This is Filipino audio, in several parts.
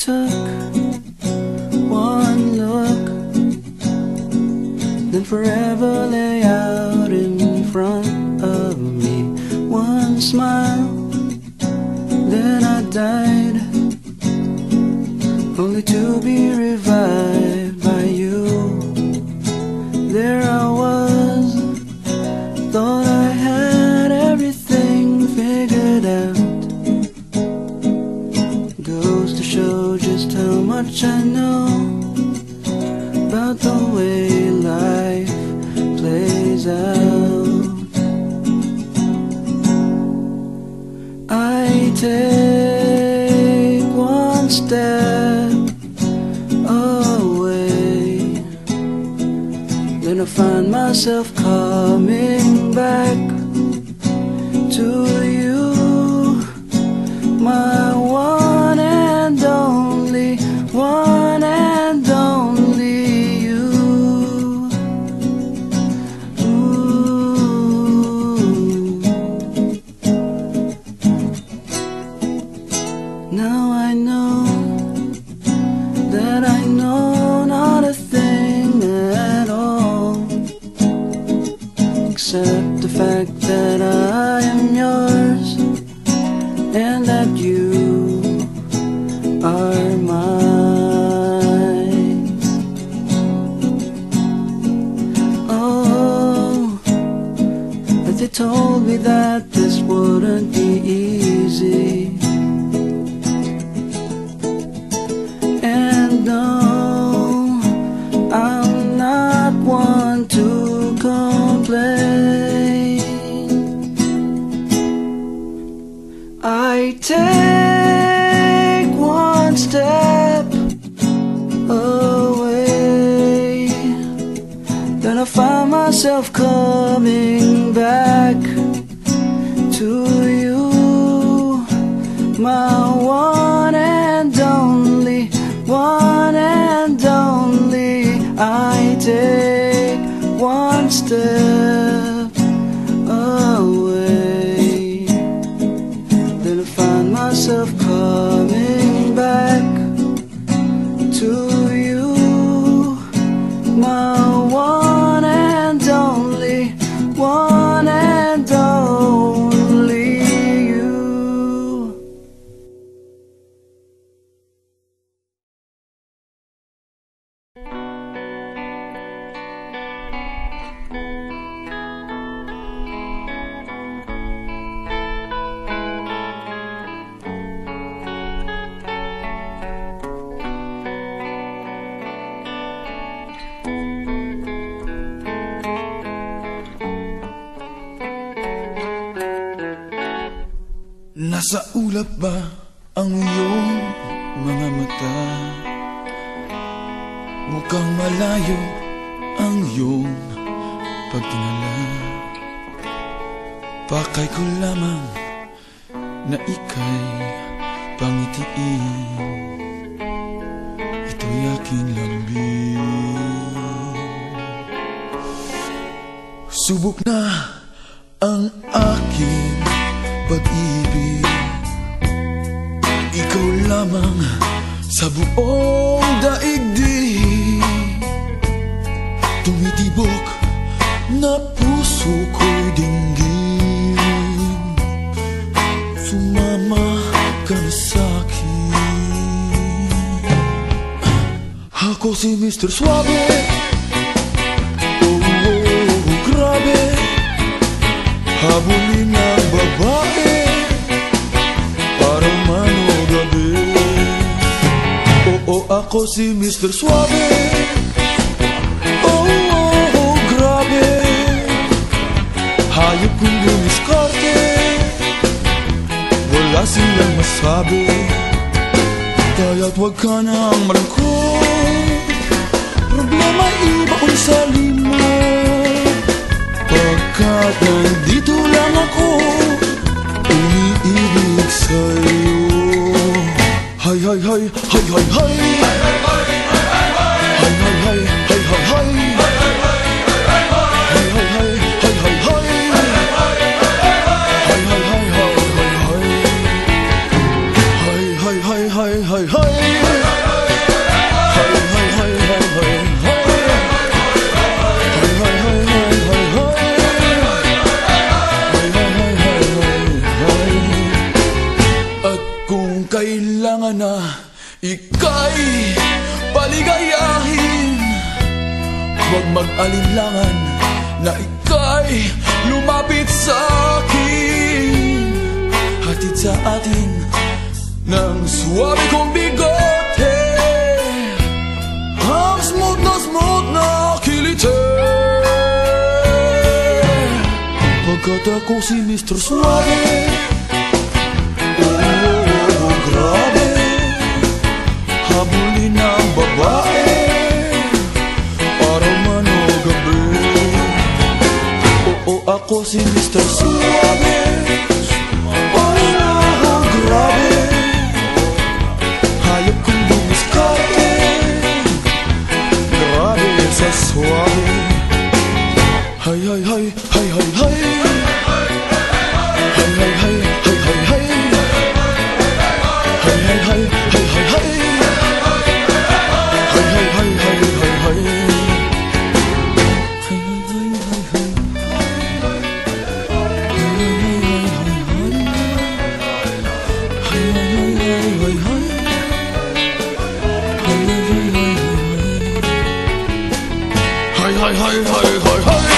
took one look, then forever lay out in front of me. One smile, then I died, only to be revived much I know about the way life plays out. I take one step away, then I find myself coming back to you my fact that I am yours and that you are mine. Oh, they told me that this wouldn't be easy. And no, I'm not one to complain. My one and only, one and only. I take one step away. Then I find myself Nasa ulap ba ang iyong mga mata? Mukhang malayo ang iyong pagtingala Pakay ko lamang na ika'y pangitiin. Ito'y aking lambing. Subok na ang aking pag-ibig. Ikaw lamang sa buong daigdig Tumitibok na puso ko'y dinggin. Sumama ka na sa'kin. Ako si Mr. Suave Habulin ng babae Para man o gabi Oo, ako si Mr. Suave. Oh, oh, oh, grabe. Hayop kong dumiskarte. Wala silang masabi. Kaya't wag ka nang malungkot. Problema iba kung sa lima kailangan na ika'y paligayahin Huwag mag-alinlangan na ika'y lumapit sa akin. Hatid sa atin ng suwabe kong bigote. Ang smooth na smooth na kilite. Pagkat ako si Mr. Suave ako 去去去去去。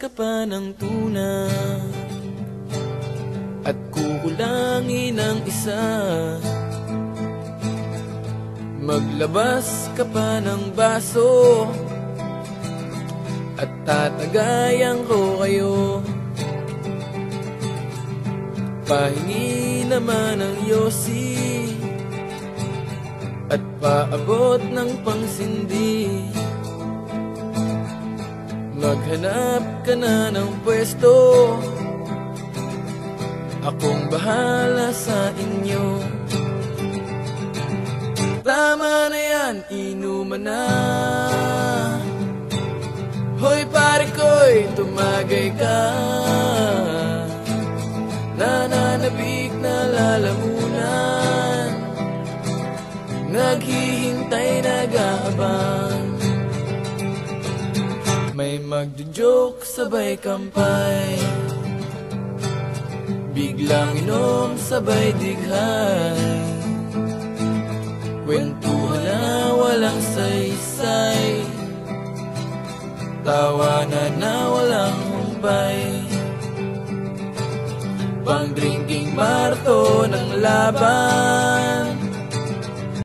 Ka pa ng tuna. At kukulangin ang isa. Maglabas ka pa ng baso. At tatagayan ko kayo. Pahingi naman ng yosi At paabot ng pangsindi Maghanap ka na ng pwesto. Akong bahala sa inyo. Tama na yan, inuman na. Hoy pare ko'y tumagay ka. Nananabik na lalamunan. Naghihintay nag-aabang may magjo-joke sabay kampay. Biglang inom sabay dighay. Kwentuhan na walang saysay. Tawanan na walang humpay. Pang drinking marto ng laban